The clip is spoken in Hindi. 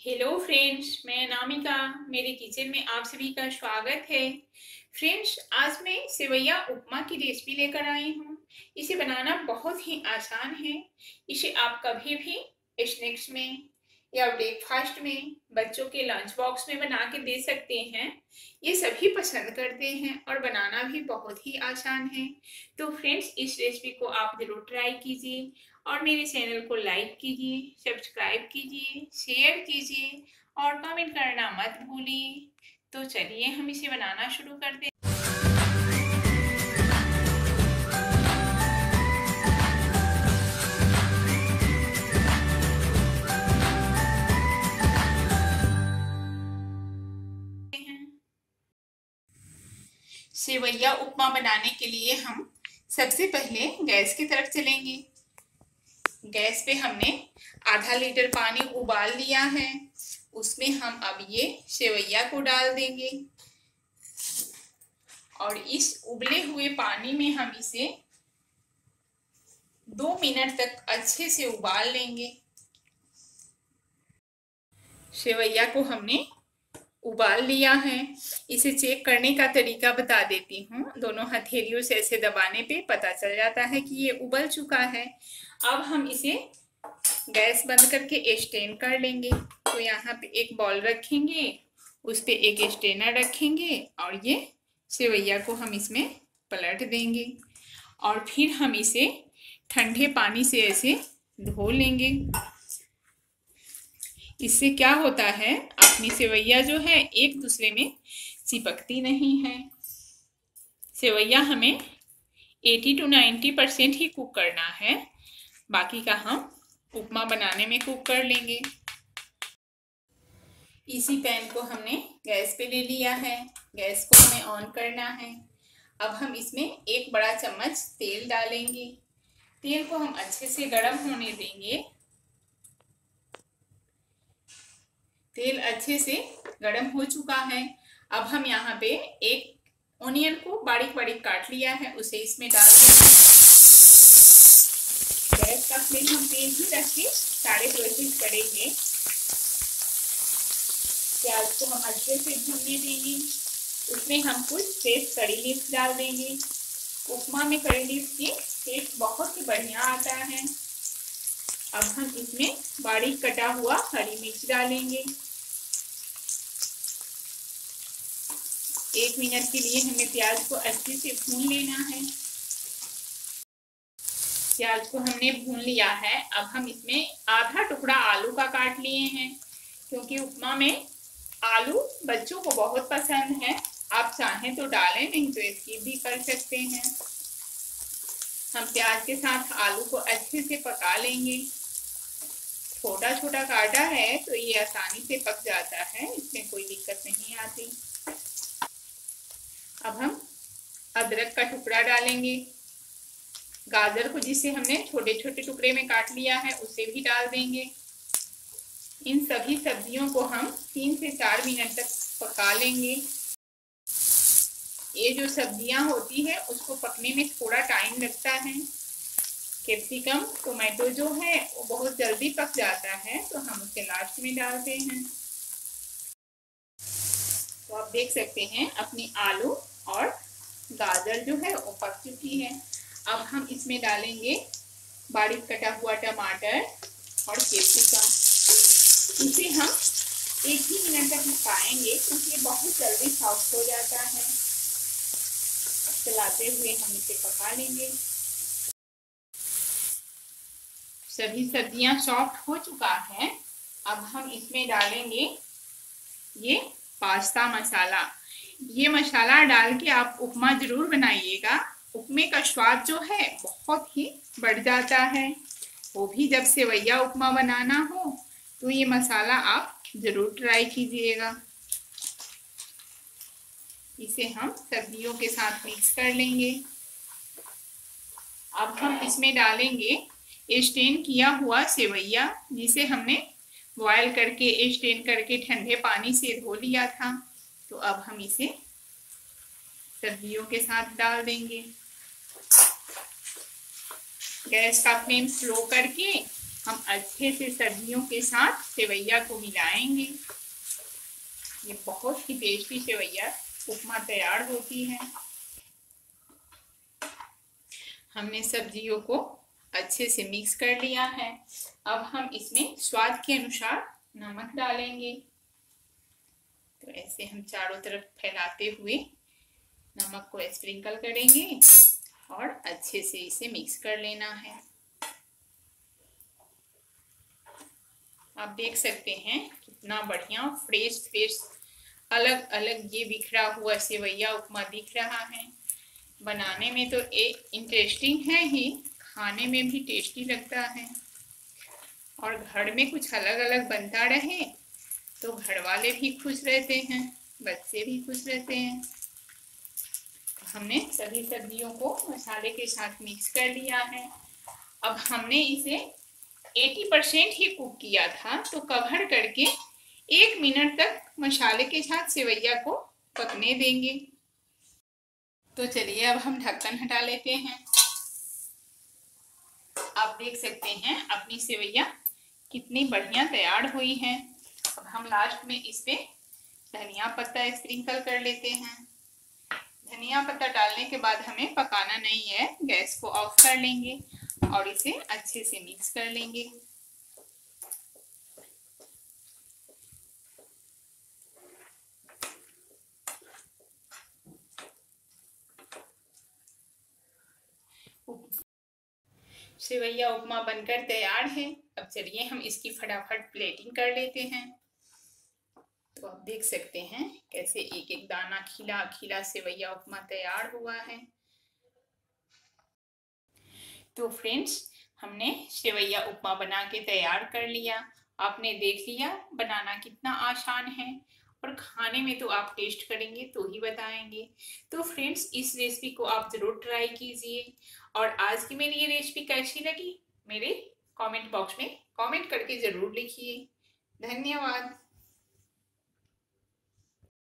हेलो फ्रेंड्स मैं नामिका, मेरे किचन में आप सभी का स्वागत है। फ्रेंड्स आज मैं सेवैया उपमा की रेसिपी लेकर आई हूँ। इसे बनाना बहुत ही आसान है। इसे आप कभी भी स्नैक्स में या ब्रेकफास्ट में बच्चों के लंच बॉक्स में बना के दे सकते हैं। ये सभी पसंद करते हैं और बनाना भी बहुत ही आसान है। तो फ्रेंड्स इस रेसिपी को आप ज़रूर ट्राई कीजिए और मेरे चैनल को लाइक कीजिए सब्सक्राइब कीजिए शेयर कीजिए और कमेंट करना मत भूलिए। तो चलिए हम इसे बनाना शुरू करते सेवैया उपमा बनाने के लिए हम सबसे पहले गैस की तरफ़ चलेंगे। गैस पे हमने आधा लीटर पानी उबाल लिया है। उसमें हम अब ये सेवैया को डाल देंगे। और इस उबले हुए पानी में हम इसे दो मिनट तक अच्छे से उबाल लेंगे। सेवैया को हमने उबाल लिया है। इसे चेक करने का तरीका बता देती हूँ। दोनों हथेलियों से ऐसे दबाने पे पता चल जाता है कि ये उबल चुका है। अब हम इसे गैस बंद करके स्टेन कर लेंगे। तो यहाँ पे एक बॉल रखेंगे, उस पर एक स्टेनर रखेंगे और ये सेवैया को हम इसमें पलट देंगे। और फिर हम इसे ठंडे पानी से ऐसे धो लेंगे। इससे क्या होता है? अपनी सेवैया जो है, एक दूसरे में चिपकती नहीं है। सेवैया हमें 80 टू 90 परसेंट ही कुक करना है। बाकी का हम उपमा बनाने में कुक कर लेंगे। इसी पैन को हमने गैस पे ले लिया है। गैस को हमें ऑन करना है। अब हम इसमें एक बड़ा चम्मच तेल डालेंगे। तेल को हम अच्छे से गर्म होने देंगे। तेल अच्छे से गर्म हो चुका है। अब हम यहाँ पे एक ओनियन को बारीक बारीक काट लिया है, उसे इसमें डाल देंगे गैस का फ्लेम हम तेज ही रख के सारे प्रोसेस करेंगे। प्याज को हम अच्छे से भूनने देंगे। उसमें हम कुछ फ्रेश कड़ी लीफ डाल देंगे। उपमा में कड़ी लीफ की टेस्ट बहुत ही बढ़िया आता है। अब हम इसमें बारीक कटा हुआ हरी मिर्च डालेंगे। एक मिनट के लिए हमें प्याज को अच्छे से भून लेना है। प्याज को हमने भून लिया है। अब हम इसमें आधा टुकड़ा आलू का काट लिए हैं, क्योंकि उपमा में आलू बच्चों को बहुत पसंद है। आप चाहें तो डालें, नहीं तो इसकी भी कर सकते हैं। हम प्याज के साथ आलू को अच्छे से पका लेंगे। छोटा छोटा काटा है तो ये आसानी से पक जाता है, इसमें कोई दिक्कत नहीं आती। अब हम अदरक का टुकड़ा डालेंगे। गाजर को जिसे हमने छोटे छोटे टुकड़े में काट लिया है, उसे भी डाल देंगे। इन सभी सब्जियों को हम तीन से चार मिनट तक पका लेंगे। ये जो सब्ज़ियाँ होती है, उसको पकने में थोड़ा टाइम लगता है। कैप्सिकम, टोमेटो जो है, वो बहुत जल्दी पक जाता है तो हम उसे लास्ट में डालते हैं। तो आप देख सकते हैं, अपनी आलू और गाजर जो है, वो पक चुकी है। अब हम इसमें डालेंगे बारीक कटा हुआ टमाटर और कैप्सिकम इसे हम एक ही मिनट तक पकाएँगे, क्योंकि ये बहुत जल्दी सॉफ्ट हो जाता है। चलाते हुए हम इसे पका लेंगे। सभी सब्ज़ियाँ सॉफ्ट हो चुका है। अब हम इसमें डालेंगे ये पास्ता मसाला। ये मसाला डाल के आप उपमा ज़रूर बनाइएगा। उपमे का स्वाद जो है, बहुत ही बढ़ जाता है। वो भी जब सेवैया उपमा बनाना हो तो ये मसाला आप ज़रूर ट्राई कीजिएगा। इसे हम सब्जियों के साथ मिक्स कर लेंगे। अब हम इसमें डालेंगे स्टेन किया हुआ सेवैया, जिसे हमने बॉयल करके स्टेन करके ठंडे पानी से धो लिया था तो अब हम इसे सब्जियों के साथ डाल देंगे। गैस का फ्लेम स्लो करके हम अच्छे से सब्जियों के साथ सेवैया को मिलाएँगे। ये बहुत ही टेस्टी सेवैया उपमा तैयार होती है। हमने सब्जियों को अच्छे से मिक्स कर लिया है। अब हम इसमें स्वाद के अनुसार नमक डालेंगे। तो ऐसे हम चारों तरफ़ फैलाते हुए नमक को स्प्रिंकल करेंगे और अच्छे से इसे मिक्स कर लेना है। आप देख सकते हैं कितना बढ़िया फ्रेश फ्रेश अलग अलग ये बिखरा हुआ सेवैया उपमा दिख रहा है। बनाने में तो एक इंटरेस्टिंग है ही। खाने में भी टेस्टी लगता है। और घर में कुछ अलग अलग बनता रहे तो घर वाले भी खुश रहते हैं, बच्चे भी खुश रहते हैं। हमने सभी सब्जियों को मसाले के साथ मिक्स कर लिया है। अब हमने इसे 80 परसेंट ही कुक किया था तो कवर करके एक मिनट तक मसाले के साथ सेवैया को पकने देंगे। तो चलिए अब हम ढक्कन हटा लेते हैं। देख सकते हैं, अपनी सेवैया कितनी बढ़िया तैयार हुई है। अब हम लास्ट में इस पे धनिया पत्ता स्प्रिंकल कर लेते हैं। धनिया पत्ता डालने के बाद हमें पकाना नहीं है, गैस को ऑफ़ कर लेंगे और इसे अच्छे से मिक्स कर लेंगे। सेवैया उपमा बनकर तैयार है। अब चलिए हम इसकी फटाफट प्लेटिंग कर लेते हैं। तो आप देख सकते हैं कैसे एक एक दाना खिला खिला सेवैया उपमा तैयार हुआ है। तो फ्रेंड्स हमने सेवैया उपमा बना के तैयार कर लिया। आपने देख लिया, बनाना कितना आसान है। और खाने में तो आप टेस्ट करेंगे तो ही बताएँगे। तो फ्रेंड्स इस रेसिपी को आप ज़रूर ट्राई कीजिए। और आज की मेरी ये रेसिपी कैसी लगी? मेरे कमेंट बॉक्स में कमेंट करके ज़रूर लिखिए। धन्यवाद।